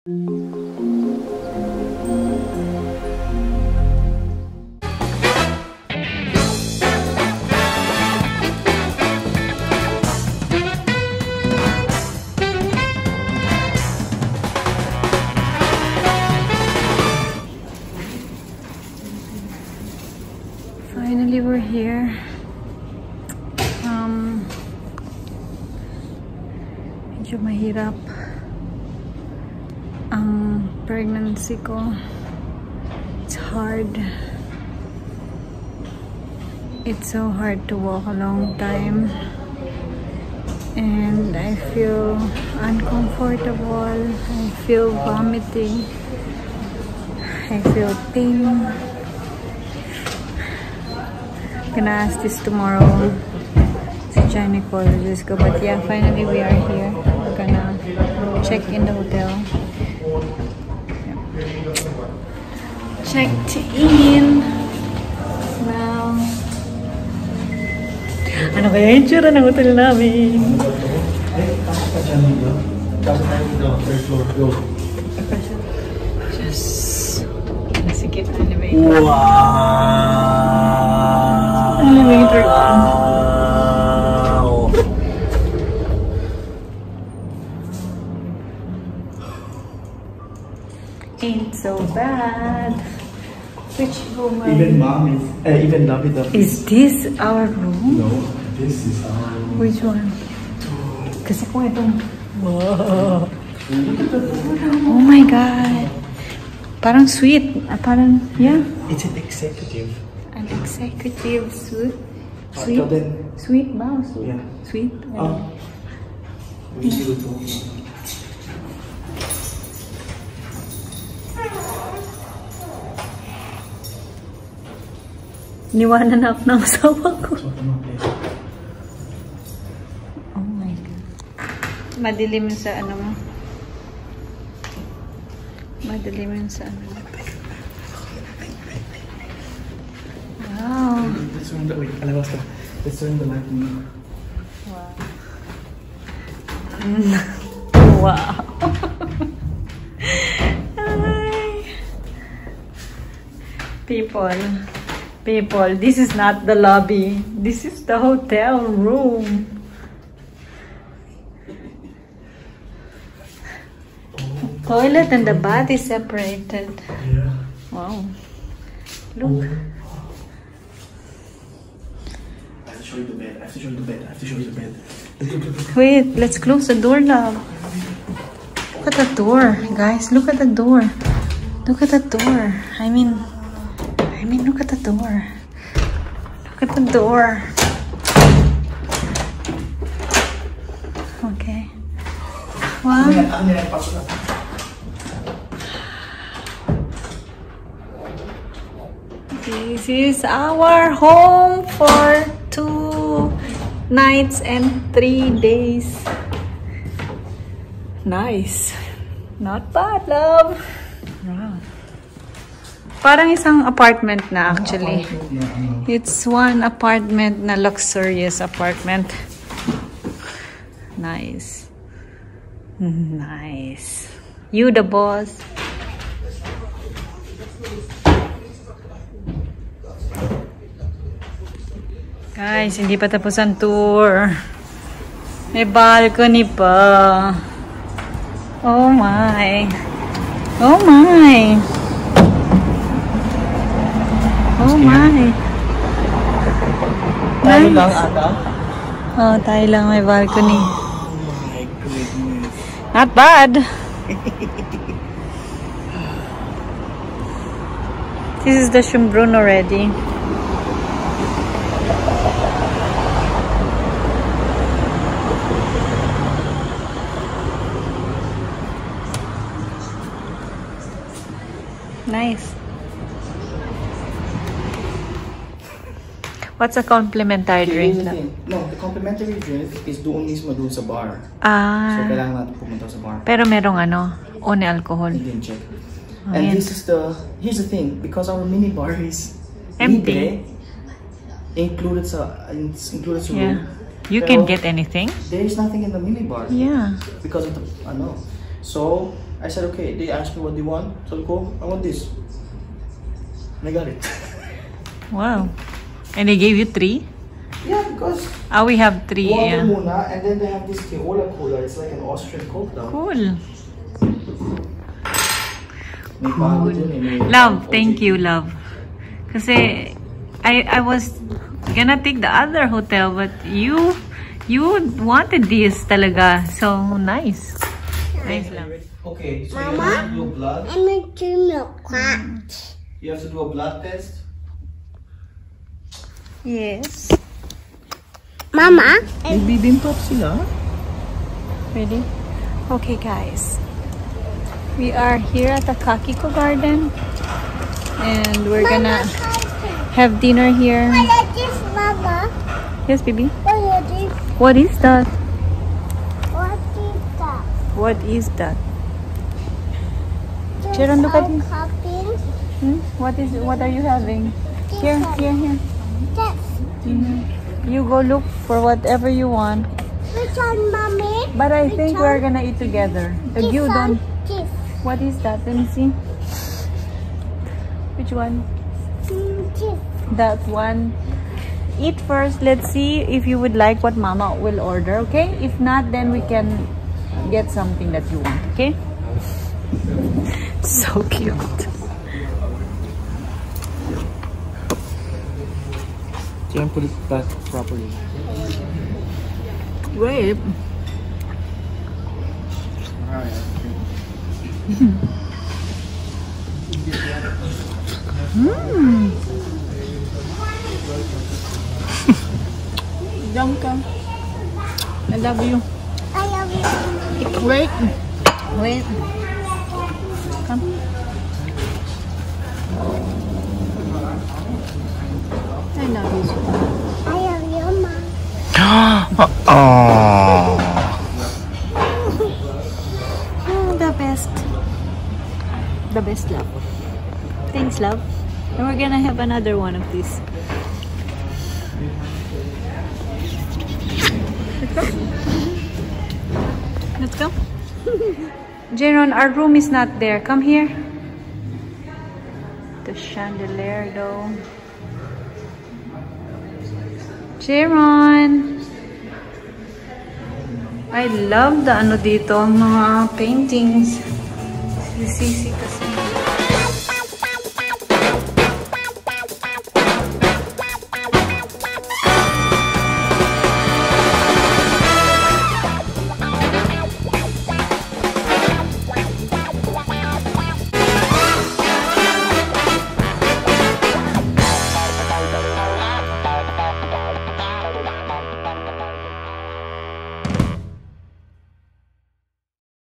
Finally, we're here. Um, medyo mahirap pregnancy ko. It's hard. It's so hard to walk a long time. And I feel uncomfortable. I feel vomiting. I feel pain. gonna ask this tomorrow sa gynecologist ko. But yeah, finally we are here. We're gonna check in the hotel. Checked in. Wow. Ano kaya yung tsura ng hotel namin? Just, nasa gitna na ba ito? Wow! Which room Even mom is, uh, even love it up. Is this our room? No, this is our room. Which one? Kasi kung itong... Wow. Oh my God. Parang sweet. Ah, parang, yeah. It's an executive. An executive suite. Uh, Sweet. then, Sweet ba? Sweet. Yeah. Sweet. um, Niwanan ako ng asawa ko. Oh my God. Madilim sa ano mo. Madilim sa ano mo. Wow. Let's turn the, wait, alam basta. Let's turn the light on. Wow. Ay. People, people, this is not the lobby. This is the hotel room. Toilet and the bath is separated. Yeah. Wow. Look. Oh. I have to show you the bed. I have to show you the bed. I have to show you the bed. Wait, let's close the door, now. Look at the door, guys. Look at the door. Look at the door. I mean, I mean, look at the door. Look at the door. Okay. Wow. Ano yan? Pasok na. This is our home for two nights and three days. Nice. Not bad, love. Wow. Parang isang apartment na actually. It's one apartment na luxurious apartment. Nice. Nice. You the boss. Guys, hindi pa tapos ang tour. May balcony pa. Oh my. Oh my. Oh my. Tayo Nice. lang ata. Oh, tayo lang may balcony. Oh my goodness. Not bad. this is the Schönbrunn already. Nice. What's a complimentary Here's drink? na? No, the complimentary drink is doon mismo doon sa bar. Ah. So, kailangan natin pumunta sa bar. pero merong ano, one alcohol. I didn't check. Oh, And yan. this is the, here's the thing, because our mini bar is Empty. libre, included sa, included sa Yeah. room. You Pero can get anything? There is nothing in the mini bar. Yeah. Because of the, ano. So, I said, okay. They asked me what they want. So go, I want this. And I got it. Wow. And they gave you three? yeah, because Ah, we have three. water Yeah. muna, and then they have this Keola Cola. It's like an Austrian Coke now. Cool. May pagod yun may- Love, thank you, love. Kasi I I was gonna take the other hotel, but you you wanted this talaga. So nice. Nice lang. Okay, so you have to do blood. I'm a milk cat. You have to do a blood test. Yes. Mama? Nagbibimbap sila. Ready? Okay, guys. We are here at the Kakiko Garden. And we're gonna have dinner here. What is this, Mama? Yes, baby. What is this? What is that? What is that? What is that? This Sharon, look at me. Hmm? What is? What are you having? Here, here, here. This. You go look for whatever you want. Which one, Mommy? But I Which think one? we're gonna eat together. The This one. don't. What is that? Let me see. Which one? Mm. That one. Eat first. Let's see if you would like what Mama will order. Okay. If not, then we can get something that you want. Okay. So cute. You can put it back properly. Wait. Hmm. Jump come. I love you. I love you. Wait. Wait. Come. I love you, Mom. Oh, the best. The best love. Thanks, love. And we're gonna have another one of these. Let's go. Let's go. Jaron, our room is not there. Come here. The chandelier, though. Jaron. I love the ano dito, mga paintings. Si Sisi kasi.